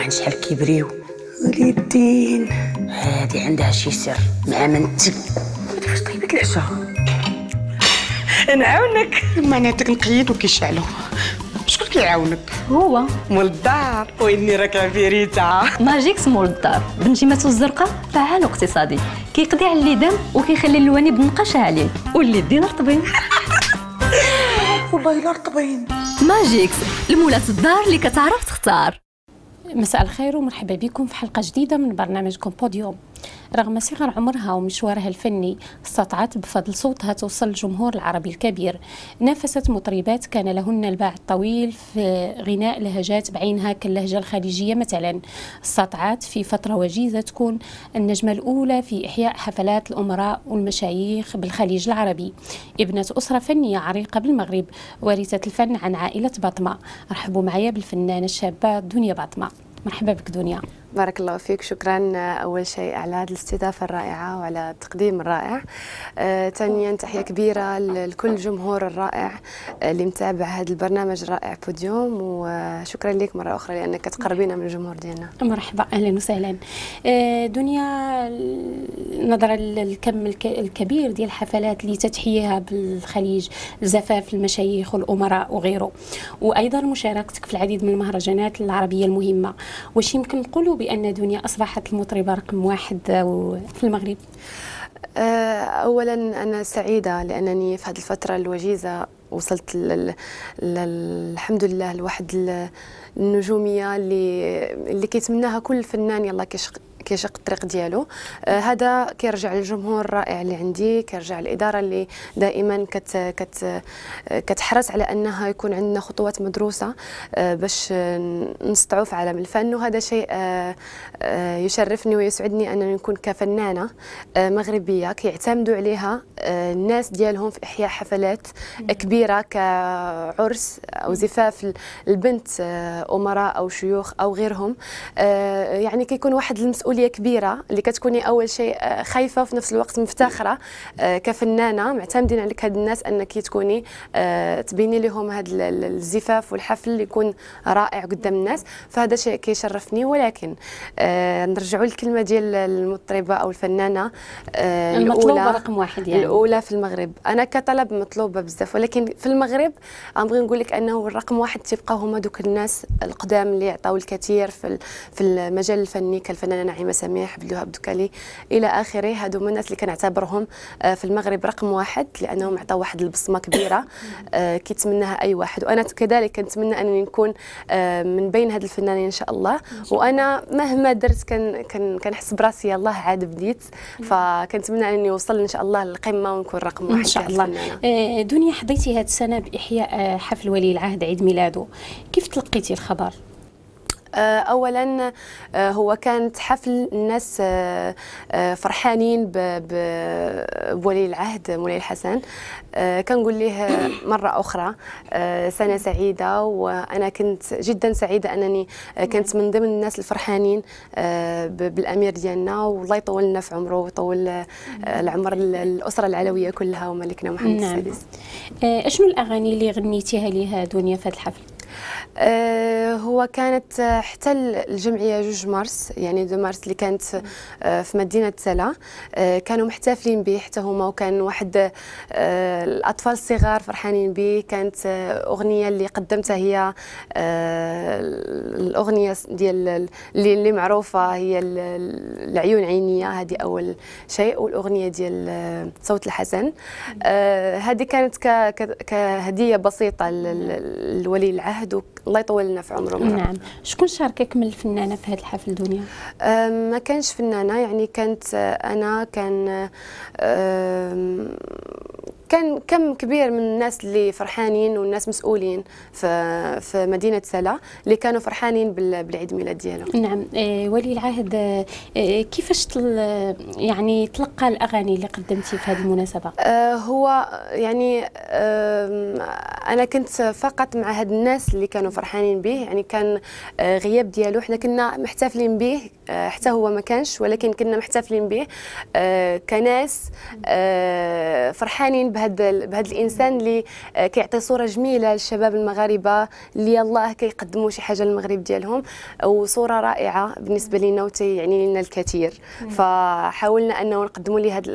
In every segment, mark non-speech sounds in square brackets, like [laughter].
الماعن شحال كيبريو. وليدين. هادي عندها شي سر. مع منتك هادي فاش طيبت العشاء نعاونك. معناتك نقيد وكيشعلو. شكون كيعاونك؟ هو. مول الدار واني راك عفيريتا ماجيكس مول الدار بنجيماتو الزرقاء فعال اقتصادي. كيقضي على الليدام وكيخلي اللواني بنقا شاعلين واليدين رطبين وبايلا رطبين. ماجيكس المولات الدار اللي كتعرف تختار. مساء الخير ومرحبا بكم في حلقة جديدة من برنامجكم بوديوم رغم صغر عمرها ومشوارها الفني استطاعت بفضل صوتها توصل للجمهور العربي الكبير. نافست مطربات كان لهن الباع الطويل في غناء لهجات بعينها كاللهجة الخليجية مثلا. استطاعت في فترة وجيزة تكون النجمة الأولى في إحياء حفلات الأمراء والمشايخ بالخليج العربي. ابنة أسرة فنية عريقة بالمغرب ورثت الفن عن عائلة باطمة. رحبوا معايا بالفنانة الشابة دنيا باطمة. مرحبا بك دنيا. بارك الله فيك شكرا. أول شيء على هذه الاستضافة الرائعة وعلى التقديم الرائع. آه، ثانيا تحية كبيرة لكل الجمهور الرائع اللي متابع هذا البرنامج الرائع بوديوم. وشكرا لك مرة أخرى لأنك تقربينا من الجمهور ديالنا مرحبا أهلا وسهلا. آه، دنيا نظرا للكم الكبير ديال الحفلات اللي تتحييها بالخليج زفاف المشايخ والأمراء وغيره. وأيضا مشاركتك في العديد من المهرجانات العربية المهمة. واش يمكن نقولوا بأن دنيا أصبحت المطربة رقم واحد في المغرب؟ آه، أولا أنا سعيدة لأنني في هذه الفترة الوجيزة وصلت لل... لل... الحمد لله لواحد النجومية اللي اللي كيتمناها كل فنان يلا كيشق كيشق الطريق ديالو. آه هذا كيرجع للجمهور الرائع اللي عندي كيرجع للإدارة اللي دائما كت كت كتحرص على أنها يكون عندنا خطوات مدروسة آه باش نسطعوا في عالم الفن. وهذا شيء آه يشرفني ويسعدني أنني نكون كفنانة مغربية كيعتمدوا عليها الناس ديالهم في إحياء حفلات كبيرة كعرس أو زفاف البنت أمراء أو شيوخ أو غيرهم. يعني كيكون واحد المسؤولية مسؤوليه كبيرة اللي كتكوني أول شيء آه، خايفة وفي نفس الوقت مفتخرة آه، كفنانة معتمدين عليك هاد الناس أنك تكوني آه، تبيني لهم هذا الزفاف والحفل اللي يكون رائع قدام الناس. فهذا شيء كيشرفني. ولكن نرجعوا للكلمة ديال المطربة أو الفنانة المطلوبه رقم واحد يعني. الأولى في المغرب. أنا كطلب مطلوبة بزاف ولكن في المغرب غنبغي نقول لك أنه الرقم واحد تبقى هما دوك الناس القدام اللي عطاو الكثير في في المجال الفني كالفنانه نعيمه نعيمه سميح عبد الدكالي إلى آخره. هادو من الناس اللي كنعتبرهم آه، في المغرب رقم واحد لأنهم عطاو واحد البصمة كبيرة آه، كيتمناها أي واحد. وأنا كذلك كنتمنى أنني نكون آه، من بين هاد الفنانين إن شاء الله. وأنا مهما درت كان كنحس براسي يلاه عاد بديت. فكنتمنى اني نوصل إن شاء الله للقمة ونكون رقم واحد إن شاء الله. دنيا حظيتي هاد السنة بإحياء حفل ولي العهد عيد ميلاده. كيف تلقيتي الخبر؟ اولا آه، هو كانت حفل الناس آه، فرحانين بولي العهد مولاي الحسن. كنقول ليه مرة أخرى سنة سعيدة وأنا كنت جدا سعيدة أنني كنت من ضمن الناس الفرحانين بالأمير ديالنا. والله يطول لنا في عمره ويطول العمر الأسرة العلوية كلها وملكنا محمد نعم. السادس. أشنو الأغاني اللي غنيتيها ليها دنيا في هذا الحفل؟ آه، هو كانت حتى الجمعية جوج مارس يعني دو مارس اللي كانت آه، في مدينة سلا آه، كانوا محتفلين به حتى هما وكان واحد الأطفال الصغار فرحانين به كانت أغنية اللي قدمتها هي الأغنية ديال اللي, اللي معروفة هي العيون عينية هذه أول شيء والأغنية ديال صوت الحسن هذه كانت كهدية بسيطة لولي العهد الله يطول لنا في عمره نعم. شكون شاركك من الفنانة في هذا الحفل دنيا؟ ما كانش فنانة يعني كانت أنا كان كان كم كبير من الناس اللي فرحانين والناس مسؤولين في في مدينة سلا اللي كانوا فرحانين بالعيد ميلاد ديالو نعم. إيه ولي العهد إيه كيفاش يعني تلقى الأغاني اللي قدمتي في هذه المناسبة؟ آه هو يعني آه أنا كنت فقط مع هاد الناس اللي كانوا فرحانين به يعني كان آه غياب ديالو حنا كنا محتفلين به آه حتى هو ما كانش ولكن كنا محتفلين به آه كناس آه فرحانين بهذا بهذا الإنسان اللي آه، كيعطي صورة جميلة للشباب المغاربة اللي يلاه كيقدموا شي حاجة للمغرب ديالهم وصورة رائعة بالنسبة لنا وتيعني لنا الكثير. فحاولنا أنه نقدموا لي هذه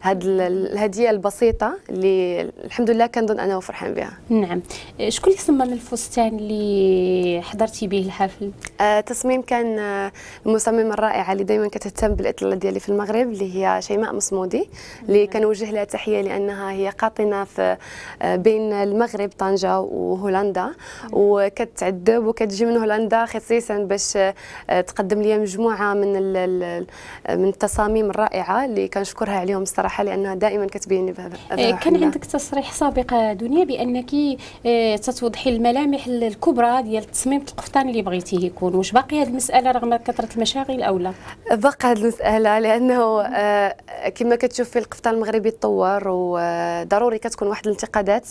هذه الهدية البسيطة اللي الحمد لله كنظن أنا فرحان بها. نعم. شكون اللي صمم الفستان اللي حضرتي به الحفل؟ آه تصميم كان آه المصممه الرائعه اللي دائما كتهتم بالإطلالة ديالي في المغرب اللي هي شيماء مصمودي اللي كنوجه لها تحية لأنها هي قاطنة في آه بين المغرب طنجة وهولندا وكتعذب وكتجي من هولندا خصيصا باش آه تقدم لي مجموعة من من التصاميم الرائعة اللي كنشكرها عليهم الصراحة لأنها دائما كتبيني بها آه، كان عندك تصريح سابق دنيا بأنك تتوضحي الملامح الكبرى ديال تصميم القفطان اللي بغيتيه يكون. واش باقي هذه المسألة رغم كثرة المشاغل أو لا؟ باقي هذه المسألة لأنه كما كتشوفي القفطان المغربي تطور وضروري كتكون واحد الانتقادات.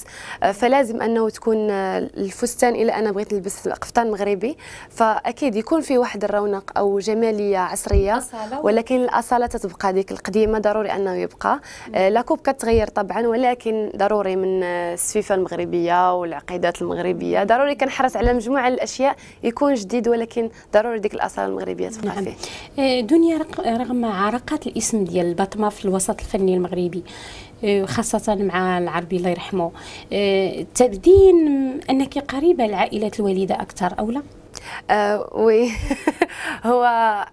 فلازم أنه تكون الفستان إلى أنا بغيت نلبس قفطان مغربي. فأكيد يكون في واحد الرونق أو جمالية عصرية ولكن الأصالة تتبقى ديك القديمة ضروري أنه يبقى. لاكوب كتغير طبعا ولكن ضروري من السفيفه المغربية والعقيدات المغربية. ضروري كنحرص على مجموعة الأشياء يكون جديد ولكن ضروري ديك الأصالة المغربية تبقى نعم. فيه. آه، دنيا رغم عراقة الاسم ديال البطمه في الوسط الفني المغربي. آه، خاصة مع العربي الله يرحمه آه، تبدين أنك قريبة لعائلة الوالدة أكثر أو لا؟ آه oui [laughs] هو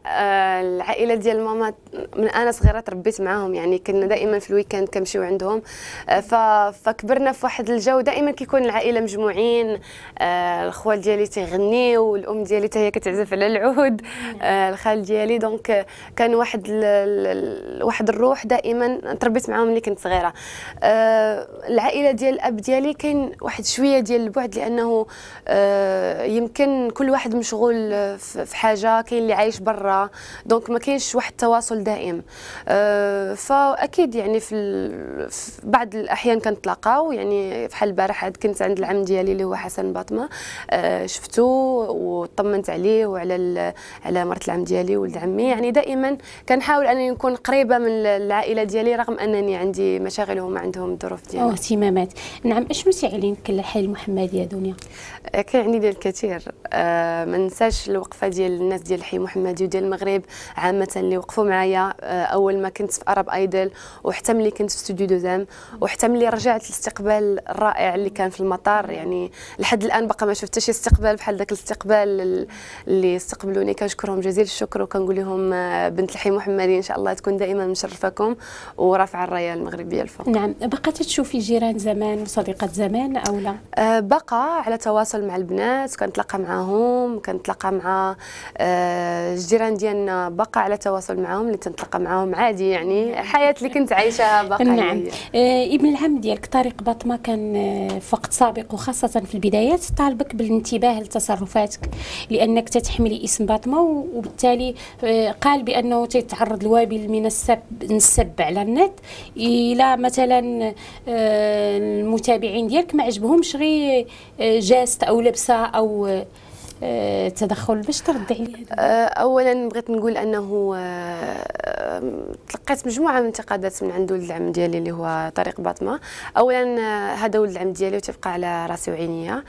آه العائلة ديال ماما من أنا صغيرة تربيت معاهم يعني كنا دائما في ال week-end كنمشيو عندهم. آه فكبرنا في واحد الجو دائما كيكون العائلة مجموعين. الخوال ديالي تيغنيو والأم ديالي حتى هي كتعزف على العود. الخال ديالي donc كان واحد واحد الروح دائما تربيت معاهم ملي كنت صغيرة. العائلة ديال الأب ديالي كاين واحد شوية ديال البعد لأنه يمكن كل واحد مشغول في حاجة كاين اللي عايش برا. donc ما كاينش واحد التواصل دائم. أه فأكيد يعني في, بعض الأحيان كنتلاقاو. يعني بحال البارح كنت عند العم ديالي اللي هو حسن باطمة. أه شفتو وطمنت عليه وعلى على مرت العم ديالي ولد عمي. يعني دائما كنحاول أنني نكون قريبة من العائلة ديالي رغم أنني عندي مشاغل وهم عندهم الظروف ديالهم واهتمامات نعم أشنو تعني لك الحي المحمدي يا دنيا؟ كاين عندي ديال الكثير. أه ما ننساش الوقفة ديال الناس ديال الحي محمدي وديال المغرب عامة اللي وقفوا معايا. آه، أول ما كنت في ارب أيدل وحتى ملي كنت في استوديو دوزام وحتى ملي رجعت الاستقبال الرائع اللي كان في المطار. يعني لحد الآن بقى ما شفتش استقبال بحال ذاك الاستقبال اللي استقبلوني. كنشكرهم جزيل الشكر وكنقول لهم آه، بنت الحي محمدي إن شاء الله تكون دائما مشرفاكم ورافعه الراية المغربية الفوق. نعم. بقات تشوفي جيران زمان وصديقات زمان أو لا؟ بقى على تواصل مع البنات كنتلاقى معاهم كنتلاقى مع آه، الجيران ديالنا باقا على تواصل معاهم اللي تنتلاقى معاهم عادي يعني حياة اللي كنت عايشاها باقا نعم. آه ابن العم ديالك طارق باطمة كان آه، في وقت سابق وخاصة في البدايات طالبك بالانتباه لتصرفاتك لأنك تتحملي اسم باطمة وبالتالي آه قال بأنه تيتعرض الوابل من السب السب على النت إلى مثلا المتابعين ديالك ما عجبهمش غير جاست أو لبسه أو تدخل باش ترد عليه آه، اولا بغيت نقول أنه آه، تلقيت مجموعة من الانتقادات من عند ولد العم ديالي اللي هو طريق باطمة. اولا هذا ولد العم ديالي وتبقى على راسي وعينيا.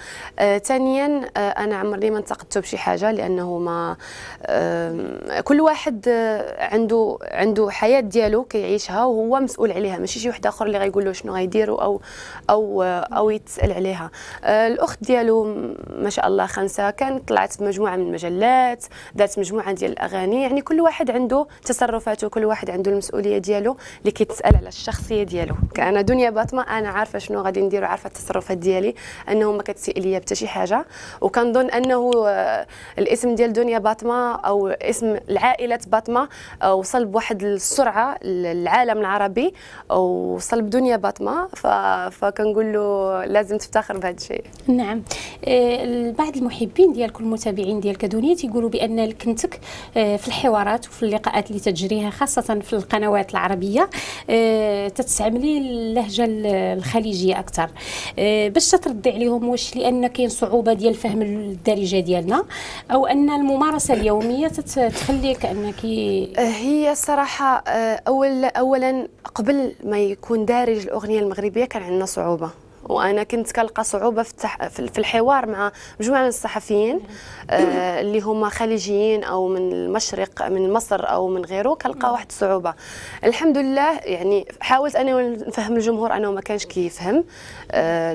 ثانيا أنا عمري ما انتقدته بشي حاجة لأنه ما كل واحد عنده عنده حياة ديالو كيعيشها وهو مسؤول عليها. ماشي شي واحد آخر اللي غيقول له شنو غيدير أو أو أو يتسأل عليها. الأخت ديالو ما شاء الله خمسه كان طلعت بمجموعه من المجلات دارت مجموعة ديال الأغاني يعني كل واحد عنده تصرفاته كل واحد عنده المسؤولية ديالو اللي كيتسأل على الشخصية ديالو. كأنا دنيا باطمه أنا عارفة شنو غادي ندير وعارفه التصرفات ديالي أنه ما كتسيء ليا حتى شي حاجة. وكنظن أنه آه، الاسم ديال دنيا باطمه أو اسم العائله باطمه آه، وصل بواحد السرعة للعالم العربي وصل بدنيا باطمه فكنقول له لازم تفتخر بهذا الشيء. نعم. آه، بعض المحبين ديالك المتابعين ديالك دنيا تيقولوا بأن كنتك آه، في الحوارات وفي اللقاءات اللي تجريها خاصة في القنوات العربية آه، تستعملي اللهجة الخليجية أكثر. آه، باش تردي عليهم واش لأن كاين صعوبة ديال فهم الدارجة ديالنا أو أن الممارسة اليومية تخليك انك هي الصراحه اول اولا قبل ما يكون دارج الأغنية المغربية كان عندنا صعوبة. وأنا كنت كنلقى صعوبة في الحوار مع مجموعة من الصحفيين آه اللي هما خليجيين أو من المشرق من مصر أو من غيره كنلقى واحد الصعوبه الحمد لله يعني حاولت اني نفهم الجمهور أنه ما كانش كيفهم آه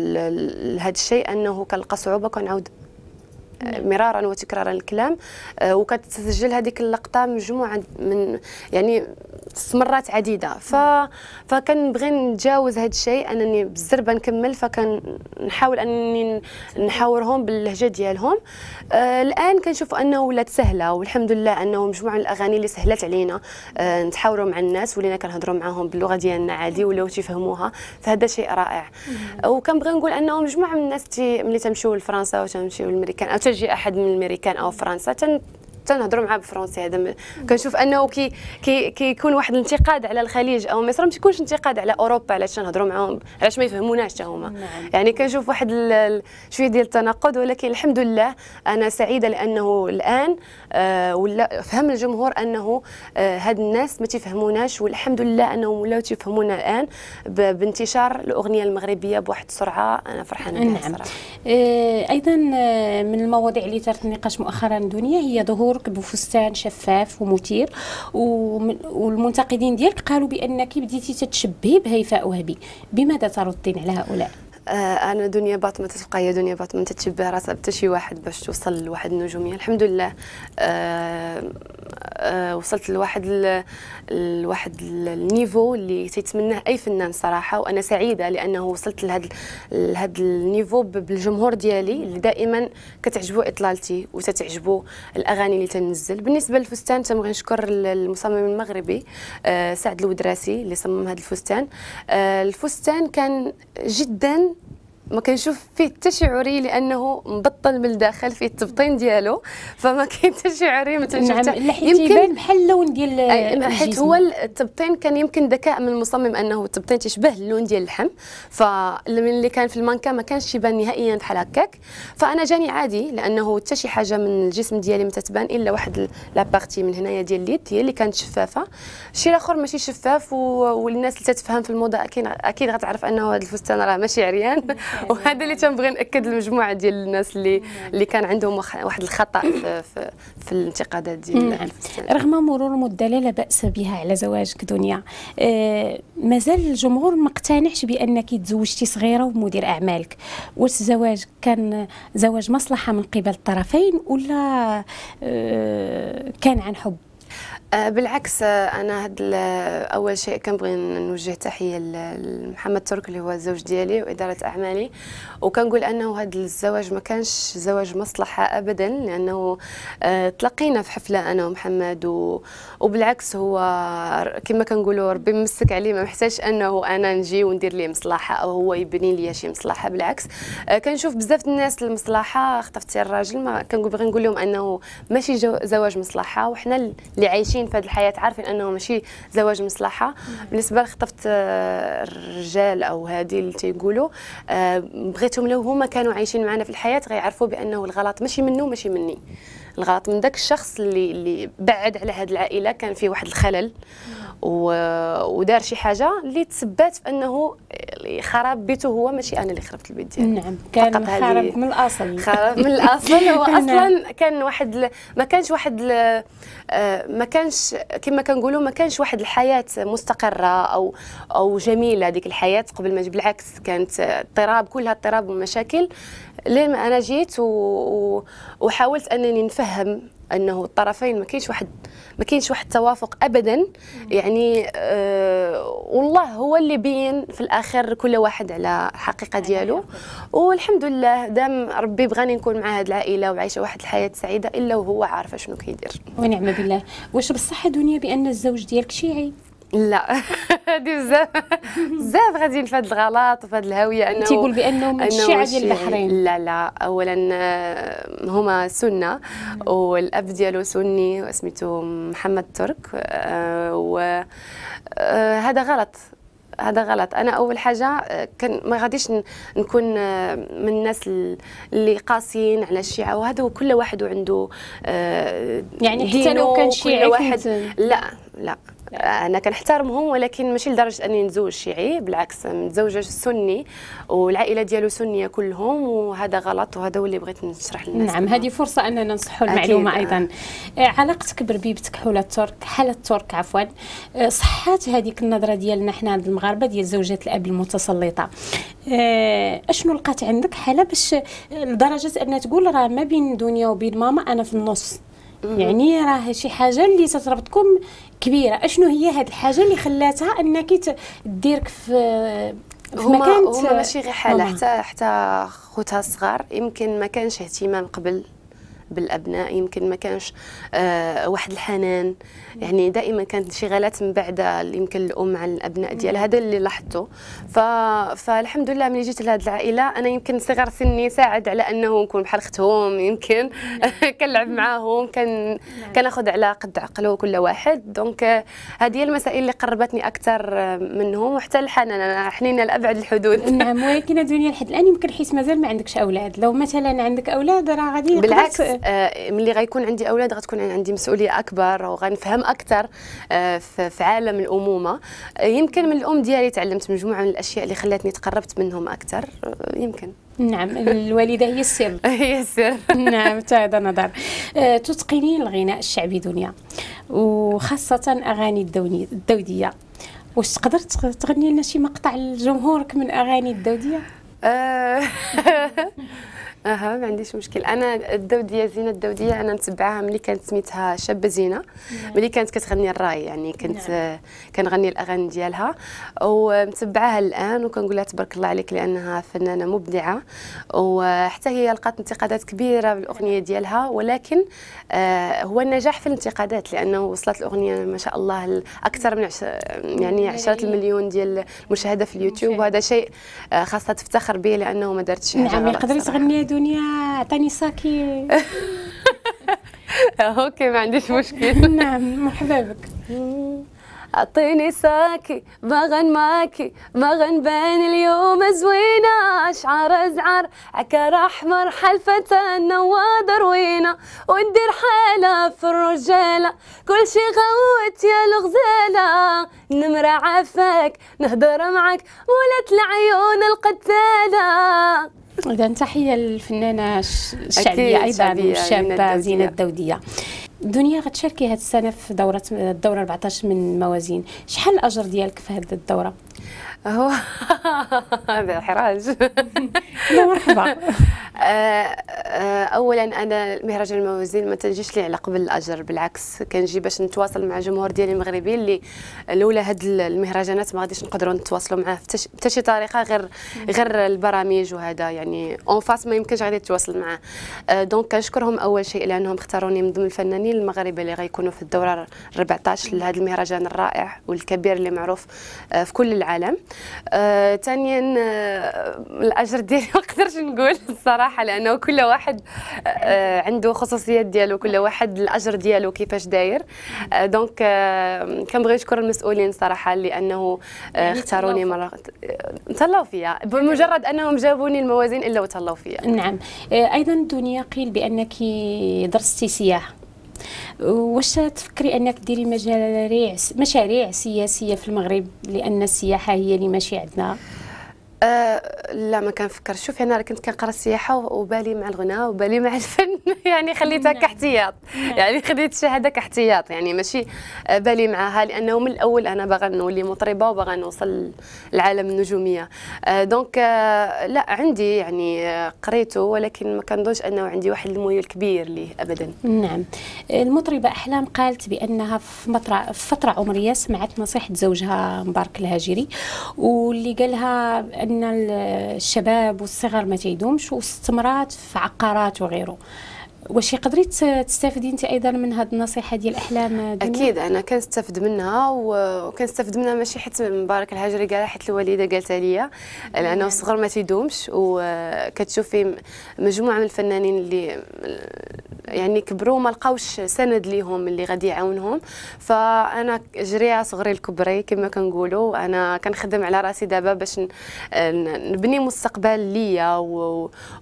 هذا الشيء أنه كنلقى صعوبة كنعاود مرارا وتكرارا الكلام آه، وكتسجل هذيك اللقطة مجموعة من يعني مرات عديدة. ف فكنبغي نتجاوز هذا الشيء أنني بالزربه نكمل فكنحاول أنني نحاورهم باللهجة ديالهم. آه الآن كنشوف أنه ولات سهلة والحمد لله أنه مجموعة من الأغاني اللي سهلت علينا. آه نتحاوروا مع الناس ولينا كنهضروا معاهم باللغة ديالنا عادي ولاو تيفهموها فهذا شيء رائع. وكنبغي نقول أنه مجموعة من الناس ملي تمشيو لفرنسا وتمشيو للمريكان أو تجي أحد من الامريكان أو فرنسا تنهضروا معاه بالفرنسي هذا كنشوف أنه كي كي كيكون واحد الانتقاد على الخليج أو مصر ما تيكونش انتقاد على أوروبا علاش تنهضروا معاهم؟ علاش ما يفهموناش حتى هما؟ نعم. يعني كنشوف واحد شوية ديال التناقض ولكن الحمد لله أنا سعيدة لأنه الآن آه ولا فهم الجمهور أنه آه هاد الناس ما تيفهموناش والحمد لله أنهم ولاو تيفهمونا الآن بانتشار الأغنية المغربية بواحد السرعة. أنا فرحانة بها نعم. آه أيضا من المواضيع اللي ثارت النقاش مؤخرا دنيا هي ظهور دورك بفستان شفاف ومثير. والمنتقدين ديالك قالوا بأنك بديتي تتشبهي بهيفاء وهبي بماذا تردين على هؤلاء؟ أنا دنيا باط ما تتبقى هي دنيا باط ما تتشبه راسها بتا شي واحد باش توصل لواحد النجوميه الحمد لله آه آه وصلت لواحد لواحد النيفو اللي تيتمناه أي فنان صراحة. وأنا سعيدة لأنه وصلت لهذا لهذا النيفو بالجمهور ديالي اللي دائما كتعجبو إطلالتي وتتعجبو الأغاني اللي تنزل. بالنسبة للفستان تنبغي نشكر المصمم المغربي آه سعد الودراسي اللي صمم هذا الفستان. آه الفستان كان جدا ما كنشوف فيه حتى شعوري لأنه مبطن من الداخل فيه التبطين ديالو. فما [laughs] كاين حتى شعوري ما نعم يمكن بحال اللون ديال حيت هو التبطين كان يمكن ذكاء من المصمم أنه التبطين تشبه اللون ديال اللحم. فمن اللي كان في المانكا ما كانش يبان نهائيا بحال هكاك. فأنا جاني عادي لأنه حتى شي حاجة من الجسم ديالي ما تتبان إلا واحد لابارتي من هنايا ديال اليد هي اللي كانت شفافة. الشيء الآخر ماشي شفاف والناس اللي تتفهم في الموضه أكيد أكيد غتعرف أنه هذا الفستان راه ماشي عريان. [laughs] [laughs] وهذا اللي تنبغي نأكد للمجموعه ديال الناس اللي اللي كان عندهم واحد الخطأ في, في, في الانتقادات ديال. رغم مرور المده لا بأس بها على زواجك دنيا آه مازال الجمهور ما اقتنعش بأنك تزوجتي صغيرة ومدير أعمالك. واش الزواج كان زواج مصلحة من قبل الطرفين ولا آه كان عن حب؟ بالعكس آه، أنا هاد أول شيء كنبغي نوجه تحية لمحمد ترك اللي هو الزوج ديالي وإدارة أعمالي. وكنقول أنه هذا الزواج ما كانش زواج مصلحة ابدا لأنه آه، تلاقينا في حفلة أنا ومحمد و... وبالعكس هو كما كنقولوا ربي ممسك عليه ما محتاج أنه أنا نجي وندير ليه مصلحة أو هو يبني لي شي مصلحة. بالعكس كنشوف بزاف الناس المصلحة خطفتي الراجل ما كنبغي نقول لهم أنه ماشي زواج مصلحة وحنا اللي عايشين عايشين في هذه الحياة عارفين أنه ماشي زواج مصلحة. بالنسبة لخطفت آه، الرجال أو هذه اللي تيقولوا آه، بغيتهم لو هما كانوا عايشين معنا في الحياة غيعرفوا بأنه الغلط ماشي منه ماشي مني. الغلط من ذاك الشخص اللي اللي بعد على هذه العائلة كان فيه واحد الخلل. ودار شي حاجة اللي تثبت في انه خراب بيته هو ماشي أنا اللي خربت البيت ديالي. نعم كان خرب من الأصل. خرب من الأصل. [laughs] هو نعم. أصلا كان واحد ما كانش واحد آه، ما كانش كما كنقولوا ما كانش واحد الحياة مستقرة أو أو جميلة. هذيك الحياة قبل ما بالعكس كانت اضطراب كلها اضطراب ومشاكل. لين ما أنا جيت و... وحاولت أنني نفهم أنه الطرفين ما كاينش واحد ما كاينش واحد التوافق ابدا. يعني آه والله هو اللي بين في الآخر كل واحد على الحقيقة ديالو. والحمد لله دام ربي بغاني نكون مع هذه العائلة وعايشة واحد الحياة سعيدة إلا وهو عارف شنو كيدير. ونعم بالله. واش بصح دنيا بأن الزوج ديالك شيعي لا. [laughs] هذه بزاف. بزاف غاديين في هذا الغلط وفي هذه الهاوية. انه تيقول بانه من الشيعه ديال. البحرين. لا لا. اولا آه، هما سنة. والأب ديالو سني وسميتو محمد ترك. آه، و آه، هذا غلط. هذا غلط. أنا أول حاجة كان ما غاديش نكون من الناس ال- اللي قاسيين على الشيعة. وهذا كل واحد وعنده آه، يعني حتى لو كان شيعي واحد. كنت- لا. لا أنا كنحترمهم ولكن ماشي لدرجة أني نتزوج شيعي بالعكس متزوجة سني والعائلة ديالو سنية كلهم وهذا غلط وهذا هو اللي بغيت نشرح للناس. نعم هذه فرصة أننا ننصحوا أكيد. المعلومة أيضا. آه، علاقتك بربيبتك حول الترك حالة الترك عفوا. آه، صحات هذيك النظرة ديالنا حنا عند المغاربة ديال زوجة الأب المتسلطة. آه، أشنو لقات عندك؟ حالة باش لدرجة أنها تقول راه ما بين دنيا وبين ماما أنا في النص. يعني راه شي حاجة اللي تتربطكم كبيرة أشنو هي هاد الحاجة اللي خلاتها أنك ت- ديرك في هما مكان هما ماشي غير حالة. حتى حتى خوتها الصغار يمكن ما كانش اهتمام قبل بالأبناء يمكن ما كانش آه واحد الحنان. يعني دائما كانت انشغالات من بعد يمكن الأم عن الأبناء ديالها هذا اللي لاحظته. ف... فالحمد لله ملي جيت لهذه العائلة أنا يمكن صغر سني ساعد على أنه نكون بحال أختهم يمكن [laughs] كنلعب معاهم كان كناخذ على قد عقله كل واحد. دونك هذه هي المسائل اللي قربتني أكثر منهم وحتى الحنان. أنا حنينة لأبعد الحدود. نعم [laughs] ولكن الدنيا لحد الآن يمكن حيت مازال ما عندكش أولاد. لو مثلا عندك أولاد راه غادي بالعكس. آه، ملي غيكون عندي أولاد غتكون عندي مسؤولية أكبر وغنفهم أكثر آه، في عالم الأمومة. آه، يمكن من الأم ديالي تعلمت مجموعة من الأشياء اللي خلاتني تقربت منهم أكثر آه، يمكن. نعم الوالدة هي السر. [laughs] هي السر. [laughs] نعم حتى هذا نظر. آه، تتقنين الغناء الشعبي دنيا وخاصة أغاني الدوني الدودية. واش تقدر تغ- تغني لنا شي مقطع لجمهورك من أغاني الدودية؟ [laughs] أها ما عنديش مشكل. أنا الدودية زينة الدودية أنا متبعاها ملي كانت سميتها شابة زينة ملي كانت كتغني الراي يعني كنت نعم. كنغني الأغاني ديالها. ومتبعاها الآن وكنقول لها تبارك الله عليك لأنها فنانة مبدعة. وحتى هي لقات انتقادات كبيرة بالأغنية ديالها ولكن آه، هو النجاح في الانتقادات لأنه وصلت الأغنية ما شاء الله لاكثر من عش... يعني عشرات المليون ديال المشاهدة في اليوتيوب. وهذا شيء آه، خاصها تفتخر به لأنه ما دارتش حاجة نعم يقدر. تغني دنيا عطاني ساكي. [laughs] okay ما عنديش مشكل [laughs] نعم مرحبا بك. أعطيني ساكي بغن ماكي بغن بين اليوم زوينة. اشعار ازعار عكر أحمر حلفة النواد روينة. وندير حالة في الرجالة كل شي غوت يا الغزالة. نمرة عافاك نهدر معك ولات العيون القتالة. إذا تحية للفنانة الش- الشعبية أكيد، أيضا الشعبية، زينة والشابة زينة الدودية. الدودية دنيا غتشاركي هذه السنة في دورة الدورة 14 من الموازين شحال الأجر ديالك في هذه الدورة؟ [laughs] هو هذا احراج لا مرحبا [laughs] آه، اولا أنا مهرجان الموازين ما تنجيش لي على قبل الأجر بالعكس كنجي باش نتواصل مع الجمهور ديالي المغربي اللي لولا هاد المهرجانات ما غاديش نقدروا نتواصلوا معاه بتا شي طريقة غير غير البرامج وهذا يعني en face ما يمكنش غادي تتواصل معاه. آه، donc كنشكرهم أول شيء لانهم اختاروني من ضمن الفنانين المغاربه اللي غيكونوا في الدورة 14 لهذا المهرجان الرائع والكبير اللي معروف آه، في كل العالم. آه، ثانيا آه، الأجر ديالي [laughs] ما نقدرش نقول الصراحة لأنه كل واحد آه، عنده خصوصيات ديالو كل واحد الأجر ديالو كيفاش داير. آه، دونك آه، كنبغي نشكر المسؤولين صراحة لأنه آه، اختاروني مرة تهلاو فيا. بمجرد أنهم جابوني الموازين إلا وتهلاو فيا. نعم. آه، أيضا دنيا قيل بأنك درستي سياحة. واش تفكري أنك ديري مشاريع مشاريع سياسية في المغرب لأن السياحة هي اللي ماشي عندنا؟ أه لا ما كنفكر. شوفي أنا كنت كنقرا السياحة وبالي مع الغناء وبالي مع الفن. [laughs] يعني خليتها كاحتياط. يعني خديت الشهادة كاحتياط. يعني ماشي آه، بالي معها لأنه من الأول أنا باغا نولي مطربة وباغا نوصل لعالم النجومية. أه donc أه لا عندي يعني آه، قريته ولكن ما كنظنش أنه عندي واحد الميول كبير ليه ابدا. نعم. المطربة أحلام قالت بأنها في فترة, في فترة عمرية سمعت نصيحة زوجها مبارك الهاجري واللي قالها أن الشباب والصغار ما تيدومش واستمرات في عقارات وغيره. واش قدري تستافدي انت أيضا من هذه النصيحة ديال أحلام دنيا؟ أكيد أنا كنستافد منها وكنستافد منها ماشي حيت مبارك الهجري قال حيت الوالدة قالتها لي لأنه الصغر ما تيدومش وكتشوفي مجموعة من الفنانين اللي يعني كبروا ما لقاوش سند ليهم اللي غادي يعاونهم. فأنا جريعة صغري الكبري كما كنقولوا. أنا كنخدم على راسي دابا باش نبني مستقبل ليا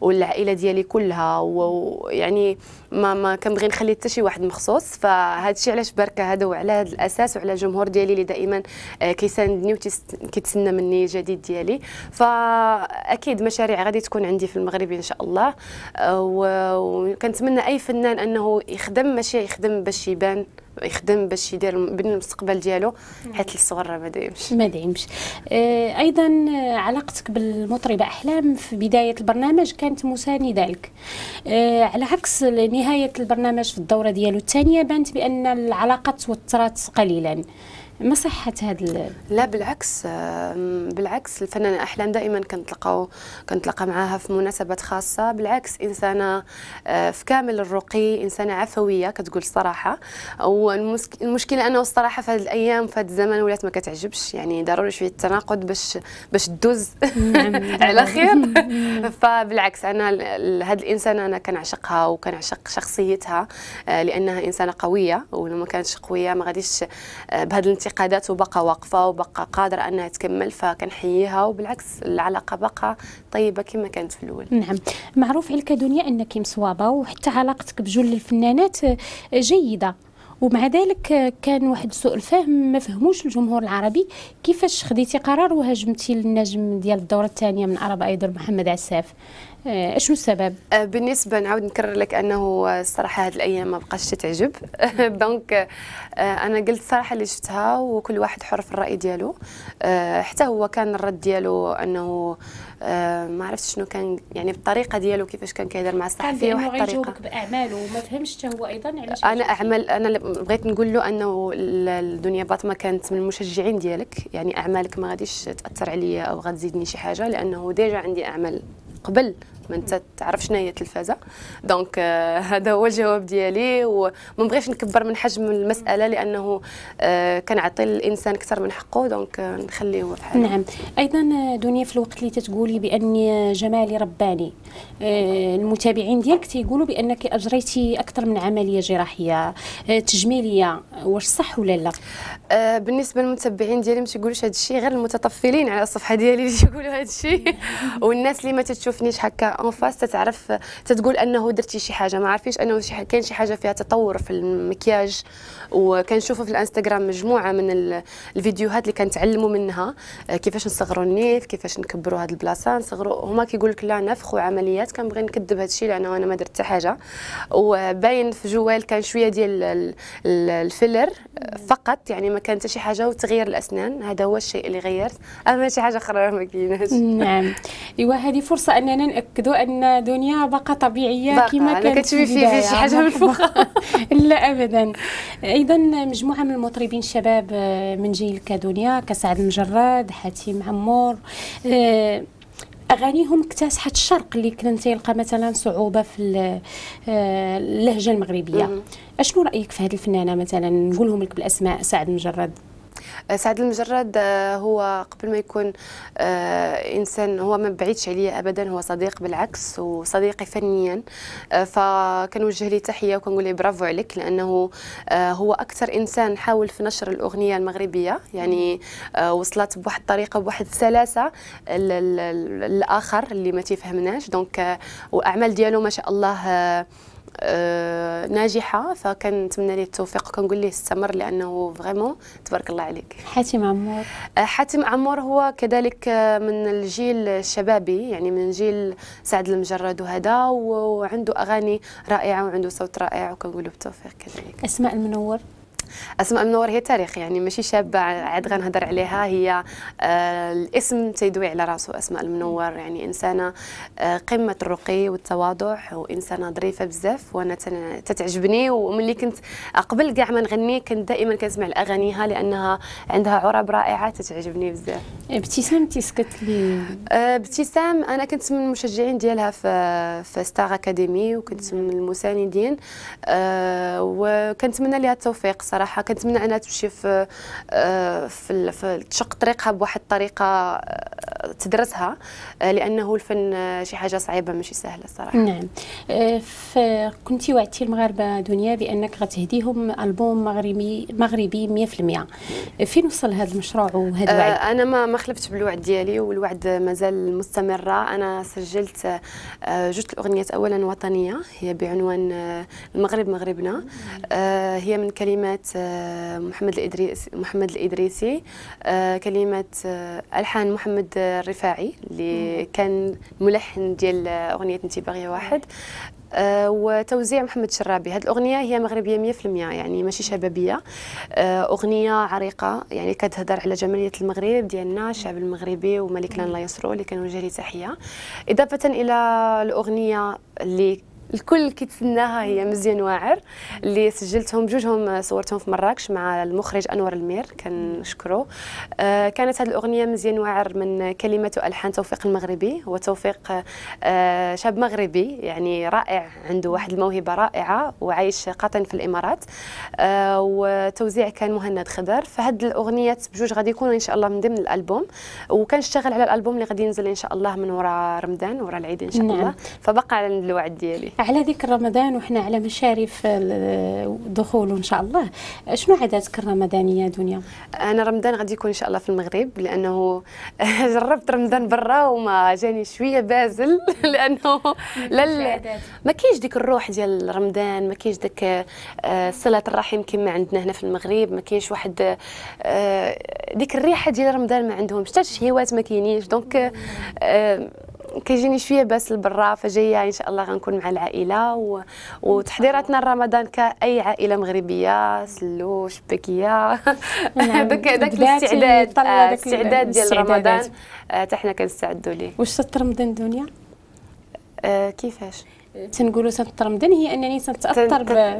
والعائلة ديالي كلها ويعني ما ما كنبغي نخلي حتى شي واحد مخصوص. فهذا الشيء علاش بركة هذا وعلى هذا الأساس وعلى الجمهور ديالي اللي دائما آه، كيساندني وكيتسنى مني جديد ديالي. فأكيد مشاريع غادي تكون عندي في المغرب إن شاء الله. آه، وكنتمنى أي فنان أنه يخدم ماشي يخدم باش يبان. يخدم باش يدير يبني المستقبل ديالو حيت الصغر ما دايمش ما دايمش آه أيضا علاقتك بالمطربة أحلام في بداية البرنامج كانت مساندة لك. آه على عكس نهاية البرنامج في الدورة ديالو الثانية بانت بأن العلاقه توترت قليلا. ما صحة هذا لا بالعكس بالعكس الفنانة أحلام دائما كنتلقاو كنتلقى معاها في مناسبات خاصة. بالعكس إنسانة آه، في كامل الرقي إنسانة عفوية كتقول الصراحة. والمشكلة أنه الصراحة في هذه الأيام في هذا الزمن ولات ما كتعجبش. يعني ضروري شوية التناقض باش باش تدوز [laughs] نعم، على خير. [laughs] [laughs] فبالعكس أنا هذه الإنسانة أنا كنعشقها وكنعشق شخصيتها آه، لأنها إنسانة قوية ولو ما كانتش قوية ما غاديش آه، بهذا اعتقادات وبقى واقفة وبقى قادرة أنها تكمل فكنحييها وبالعكس العلاقة بقى طيبة كما كانت في الأول. نعم. معروف عليك دنيا أنك مصوابة وحتى علاقتك بجل الفنانات جيدة. ومع ذلك كان واحد سوء الفهم ما فهموش الجمهور العربي كيفاش خديتي قرار وهاجمتي النجم ديال الدورة الثانية من عرب أيضا محمد عساف. آه، شنو السبب؟ آه، بالنسبة نعاود نكرر لك أنه الصراحة هذه الأيام ما بقاش تعجب [laughs] donc آه، أنا قلت الصراحة اللي شفتها وكل واحد حر في الرأي ديالو. حتى هو كان الرد ديالو أنه ما عرفت شنو كان يعني بالطريقة ديالو كيفاش كان كيهضر مع الصحفية واحد الطريقة. بأعماله وما فهمش حتى هو أيضا علاش أنا أعمال أنا بغيت نقول له أنه الدنيا باطمة كانت من المشجعين ديالك. يعني أعمالك ما غاديش تأثر عليا أو غتزيدني شي حاجة لأنه déjà عندي أعمال. قبل. ما انت تعرف شنو هي التلفازة. donc آه هذا هو الجواب ديالي وما بغيتش نكبر من حجم المسألة لأنه آه كنعطي الإنسان أكثر من حقه donc آه نخليه هو بحاله نعم. أيضا آه، دنيا في الوقت اللي تتقولي باني جمالي رباني. آه المتابعين ديالك تيقولوا بأنك أجريتي أكثر من عملية جراحية. آه تجميلية واش صح ولا لا؟ آه بالنسبة للمتابعين ديالي ما تيقولوش هذا الشيء غير المتطفلين على الصفحة ديالي اللي تيقولوا هذا الشيء والناس اللي ما تتشوفنيش هكا en face تتعرف تتقول أنه درتي شي حاجة. ما عارفيش أنه شي كاين شي حاجة فيها تطور في المكياج وكنشوفوا في الإنستغرام مجموعة من الفيديوهات اللي كنتعلموا منها آه، كيفاش نصغروا النيف كيفاش نكبروا هذه البلاصة. نصغروا هما كيقول لك لا نفخ وعمليات كنبغي نكذب هذا الشيء لأنه أنا ما درت حتى حاجة. وباين في جوال كان شوية ديال ال filler فقط يعني ما كانت شي حاجة وتغيير الأسنان. هذا هو الشيء اللي غيرت. أما شي حاجة أخرى ما كايناش. نعم. [laughs] إيوا هذه فرصة أننا نأكدوا أن دنيا باقة طبيعية كما كانت كتشوفي في شي حاجة منفوخه [laughs] لا ابدا. أيضا مجموعة من المطربين الشباب آه، من جيل كدنيا كسعد المجرد حاتم عمور آه، أغانيهم اكتسحت الشرق اللي كان تيلقى مثلا صعوبة في آه، اللهجة المغربية. أشنو رأيك في هذه الفنانة مثلا؟ نقولهم لك بالأسماء سعد المجرد سعد المجرد آه، هو قبل ما يكون آه، إنسان هو ما بعيدش عليا ابدا هو صديق بالعكس وصديقي فنيا. آه، فكنوجه لي تحية وكنقول له برافو عليك لأنه هو أكثر إنسان حاول في نشر الأغنية المغربية. يعني وصلت بواحد الطريقة بواحد السلاسة الآخر اللي ما تيفهمناش donc وأعمال ديالو ما شاء الله آه، ناجحة فكنتمنى ليه التوفيق وكنقول ليه استمر لأنه vraiment تبارك الله عليك. حاتم عمور. آه، حاتم عمور هو كذلك من الجيل الشبابي يعني من جيل سعد المجرد وهذا وعنده أغاني رائعة وعنده صوت رائع وكنقول له بالتوفيق كذلك. أسماء المنور. أسماء المنور هي تاريخ يعني ماشي شابة عاد غنهضر عليها. هي آه الاسم تيدوي على راسه أسماء المنور. يعني إنسانة آه قمة الرقي والتواضع وإنسانة ظريفة بزاف وأنا تتعجبني. وملي كنت قبل كاع ما نغني كنت دائما كنسمع لاغانيها لأنها عندها عرب رائعة تتعجبني بزاف. ابتسام تيسكت لي. آه، ابتسام أنا كنت من المشجعين ديالها في في Star Academy وكنت من المساندين. وكنتمنى لها التوفيق صراحة. كنتمنى أنها تمشي في أه في, في تشق طريقها بواحد الطريقة أه تدرسها أه لأنه الفن شي حاجة صعيبة ماشي سهلة صراحة نعم. كنتي وعدتي المغاربة دنيا بأنك غتهديهم ألبوم مغربي مغربي 100% فين وصل هذا المشروع وهذا الوعد؟ أنا ما ما خلفتش بالوعد ديالي والوعد مازال مستمرة. أنا سجلت جوج الأغنيات. اولا وطنية هي بعنوان آه، المغرب مغربنا. آه، هي من كلمات آه، محمد الادريسي محمد الإدريسي كلمات ألحان محمد الرفاعي اللي كان ملحن ديال أغنية انت باغية واحد. آه وتوزيع محمد شرابي. هذه الأغنية هي مغربية 100% يعني ماشي شبابية. آه أغنية عريقة يعني كتهضر على جمالية المغرب ديالنا الشعب المغربي وملك الله يسرو اللي كنوجه ليه تحية. إضافة إلى الأغنية اللي الكل كيتسناها هي مزيان واعر. اللي سجلتهم بجوجهم صورتهم في مراكش مع المخرج أنور المير كنشكرو. آه كانت هذه الأغنية مزيان واعر من كلمات وألحان توفيق المغربي. هو توفيق آه شاب مغربي يعني رائع عنده واحد الموهبة رائعة وعايش قاطن في الإمارات. آه وتوزيع كان مهند خضر. فهاد الاغنيات بجوج غادي يكونوا إن شاء الله من ضمن الألبوم. وكنشتغل على الألبوم اللي غادي ينزل إن شاء الله من وراء رمضان وراء العيد إن شاء نعم. الله. فبقى على الوعد ديالي. على ذكر رمضان وحنا على مشارف الدخول إن شاء الله. شنو عاداتك الرمضانية دنيا؟ أنا رمضان غادي يكون إن شاء الله في المغرب لأنه [laughs] جربت رمضان برا وما جاني شوية باسل [laughs] لأنه لا ما كاينش ديك الروح ديال رمضان ما كاينش ديك آه، صله الرحم كما عندنا هنا في المغرب ما كاينش واحد آه، ديك الريحة ديال رمضان ما عندهمش حتى شهيوات ما كاينينش. donc كيجيني شوية باسل برا فجاية إن شاء الله غنكون مع العائلة و... وتحضيراتنا لرمضان كأي عائلة مغربية سلو شباكية نعم. [laughs] داك داك الاستعداد الاستعداد ديال رمضان. حتى حنا كنستعدوا ليه. واش صدت رمضان دنيا آه كيفاش؟ تنقولوا رمضان هي أنني تنتأثر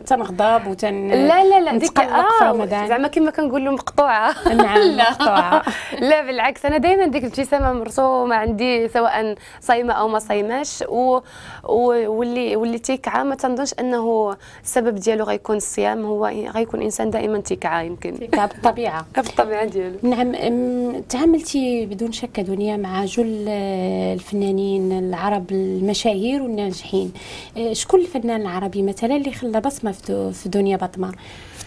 تنغضب وتن لا لا لا ديك آه زعما كما كنقولوا مقطوعة. نعم [laughs] مقطوعة. لا. بالعكس أنا دائما ديك الابتسامة مرسومة عندي سواء صايمة أو ما صايماش و... واللي واللي تيكعى ما تنظنش أنه السبب ديالو غيكون الصيام هو غيكون إنسان دائما تيكعى يمكن. تيكعى بالطبيعة. [laughs] بالطبيعة ديالو. نعم تعاملتي بدون شك دنيا مع جل الفنانين العرب المشاهير والناجحين. شكون الفنان العربي مثلا اللي خلى بصمة في دنيا بطمة؟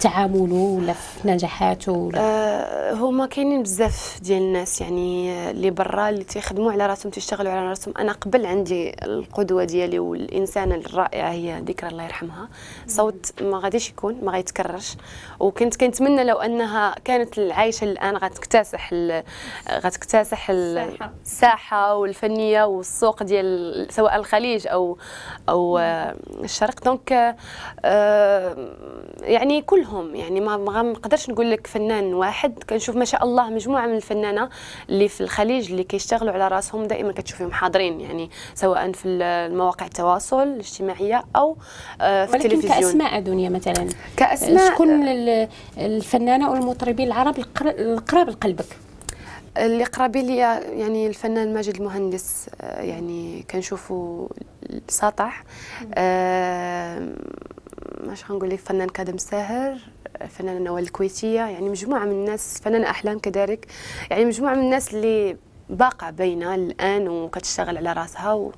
تعامله ولا في نجاحاته ولا؟ آه هما كاينين بزاف ديال الناس يعني اللي برا اللي تيخدموا على راسهم تيشتغلوا على راسهم. أنا قبل عندي القدوة ديالي والإنسانة الرائعة هي ذكرى الله يرحمها. صوت ما غاديش يكون ما غيتكررش. وكنت كنتمنى لو أنها كانت العايشة الآن غتكتسح غتكتسح الساحة. والفنية والسوق ديال سواء الخليج أو أو الشرق. دونك آه، يعني كلهم يعني ما نقدرش نقول لك فنان واحد. كنشوف ما شاء الله مجموعة من الفنانة اللي في الخليج اللي كيشتغلوا على راسهم دائما كتشوفيهم حاضرين. يعني سواء في المواقع التواصل الاجتماعية أو آه، في التلفزيون. كأسماء دنيا مثلا. كأسماء شكون الفنانة أو المطربين العرب القراب لقلبك؟ اللي قرابين لي يعني الفنان ماجد المهندس آه، يعني كنشوفو ساطع. ماش غنقول لك فنان كادم ساهر فنانه نوال الكويتية يعني مجموعة من الناس فنان أحلام كذلك يعني مجموعة من الناس اللي باقع باينه الآن وكتشتغل على راسها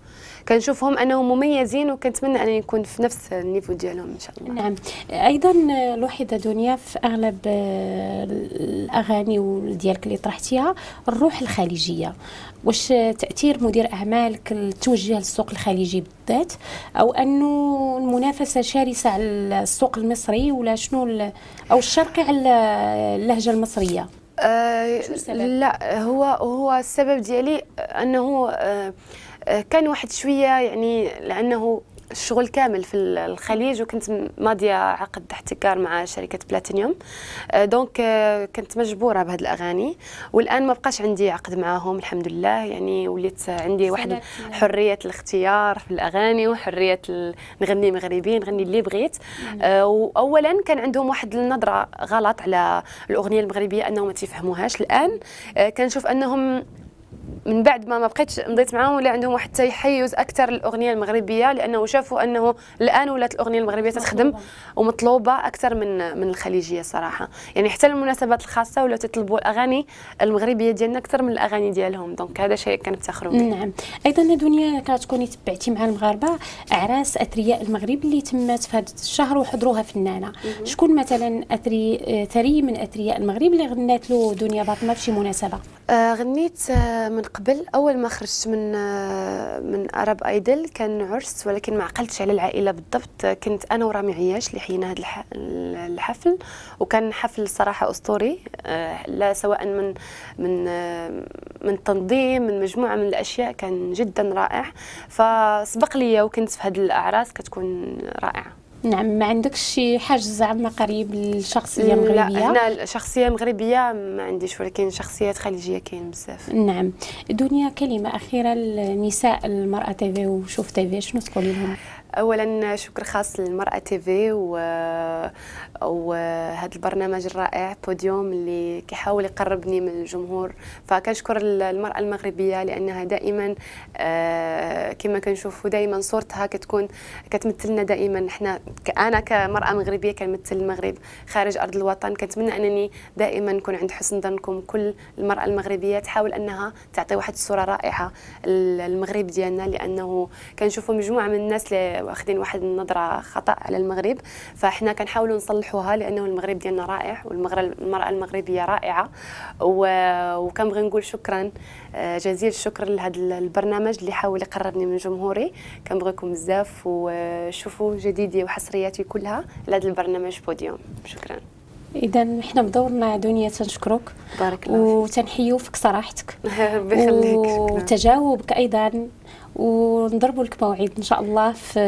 وكنشوفهم أنهم مميزين وكنتمنى انني نكون في نفس النيفو ديالهم إن شاء الله. نعم. أيضا الوحيده دنيا في أغلب آه، الأغاني ديالك اللي طرحتيها الروح الخليجية. واش تأثير مدير أعمالك التوجه للسوق الخليجي بالذات؟ أو انه المنافسة شرسة على السوق المصري ولا شنو أو الشرقي على اللهجة المصرية؟ آه لا هو هو السبب ديالي أنه آه, آه، كان واحد شوية يعني لأنه الشغل كامل في الخليج وكنت ماضية عقد احتكار مع شركة بلاتينيوم آه، donc آه، كنت مجبورة بهذه الأغاني والآن ما بقاش عندي عقد معاهم الحمد لله. يعني وليت عندي واحد حرية الاختيار في الأغاني وحرية نغني مغربي نغني اللي بغيت. آه، واولا كان عندهم واحد النظرة غلط على الأغنية المغربية أنهم ما تفهموهاش. الآن كنشوف أنهم من بعد ما ما بقيتش مضيت معاهم ولا عندهم واحد التحيز أكثر للاغنيه المغربية لأنه شافوا أنه الآن ولات الأغنية المغربية تخدم ومطلوبة أكثر من من الخليجية صراحة. يعني حتى المناسبات الخاصة ولا تطلبوا الأغاني المغربية ديالنا أكثر من الأغاني ديالهم. دونك هذا شيء كنفتخروا به. نعم. أيضا دنيا كتكوني تبعتي مع المغاربة أعراس أثرياء المغرب اللي تمات في هذا الشهر وحضروها فنانه شكون مثلا أثري ثري من أثرياء المغرب اللي غنات له دنيا باطمه في شي مناسبة؟ آه غنيت آه من قبل أول ما خرجت من من ارب آيدل كان عرس ولكن ما عقلتش على العائلة بالضبط. كنت أنا ورامي عياش اللي حيينا هذا الحفل وكان حفل صراحة أسطوري. آه لا سواء من من آه من تنظيم من مجموعة من الأشياء كان جدا رائع. فسبق لي وكنت في هذه الأعراس كتكون رائعة. نعم ما عندكش شي حاجز زعما قريب للشخصية المغربيه لا هنا شخصيه مغربية ما عنديش ولكن شخصيات خليجية كاين بزاف. نعم. دنيا كلمة أخيرة للنساء المرأة تيفي وشوف تيفي شنو تقولي لهم؟ اولا شكر خاص للمرأة TV و وهذا البرنامج الرائع بوديوم اللي كيحاول يقربني من الجمهور. فكنشكر المرأة المغربية لأنها دائما آه، كما كنشوفوا دائما صورتها كتكون كتمثلنا دائما. إحنا أنا كمرأة مغربية كنمثل المغرب خارج أرض الوطن. كنتمنى أنني دائما نكون عند حسن ظنكم. كل المرأة المغربية تحاول أنها تعطي واحد الصورة رائعة المغرب ديالنا لأنه كنشوفوا مجموعة من الناس اللي واخدين واحد النظرة خطأ على المغرب. فاحنا كنحاولوا نصلحوها لأنه المغرب ديالنا رائع والمراه المغربية رائعة. وكنبغي نقول شكرا آه، جزيل الشكر لهذا البرنامج اللي حاول يقربني من جمهوري. كنبغيكم بزاف وشوفوا جديدي وحصرياتي كلها لهذا البرنامج بوديوم. شكرا. اذا حنا بدورنا دنيا تنشكرك. بارك الله وتنحيو فيك صراحتك. [laughs] ربي يخليك وتجاوبك أيضا. ونضربوا لك موعد إن شاء الله في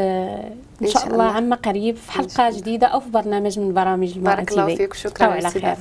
إن شاء الله عما قريب في حلقة جديدة أو في برنامج من برامج المراه بارك الله فيك. شكرا على خير.